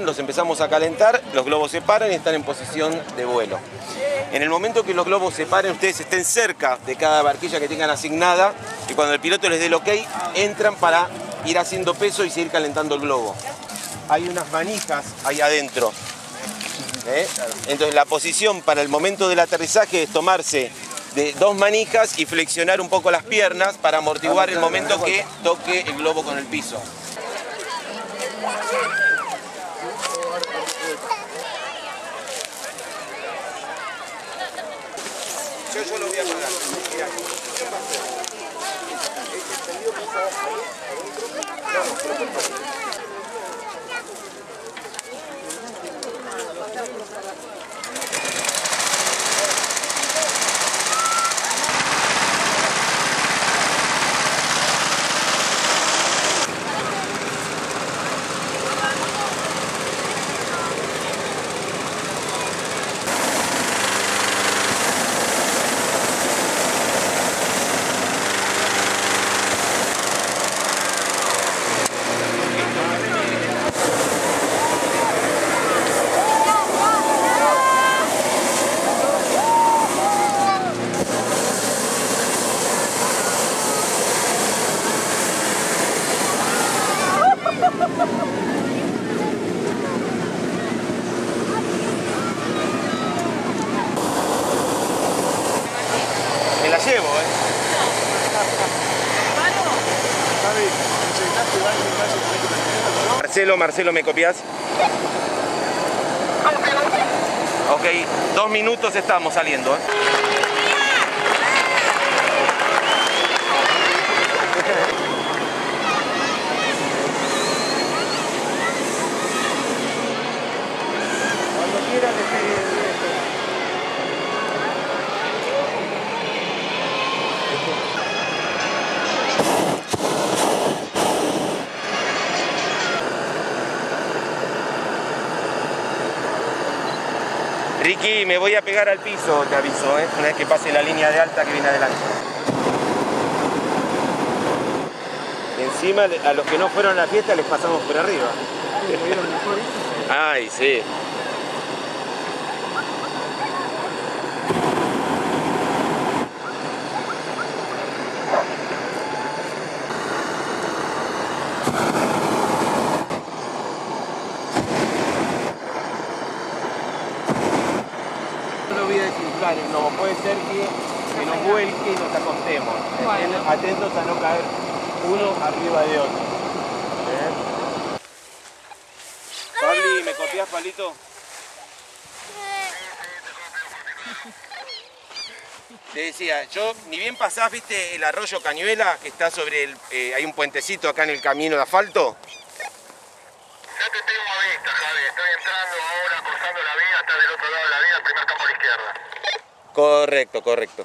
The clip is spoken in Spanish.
los empezamos a calentar, los globos se paran y están en posición de vuelo. En el momento que los globos se paren, ustedes estén cerca de cada barquilla que tengan asignada y cuando el piloto les dé el ok, entran para ir haciendo peso y seguir calentando el globo. Hay unas manijas ahí adentro. ¿eh? Entonces la posición para el momento del aterrizaje es tomarse de dos manijas y flexionar un poco las piernas para amortiguar el momento que toque el globo con el piso. Yo, yo lo voy a. Me la llevo, ¿eh? Marcelo, Marcelo, ¿me copias? Ok, dos minutos estamos saliendo. ¿eh? Ricky, me voy a pegar al piso, te aviso, ¿eh? una vez que pase la línea de alta que viene adelante. Encima, a los que no fueron a la fiesta les pasamos por arriba. Ay, sí. No lo voy desinflar, no, puede ser que, que nos vuelque y nos acostemos. Bueno. Atentos a no caer uno arriba de otro. ¿Eh? Pabli, ¿me copias, Palito? Te decía, yo, ni bien pasás, viste el arroyo Cañuela, que está sobre el. eh, hay un puentecito acá en el camino de asfalto. Ya te tengo a vista, Javi. Estoy entrando ahora, cruzando la vía, está del otro lado de la vía, el primer campo a la izquierda. Correcto, correcto.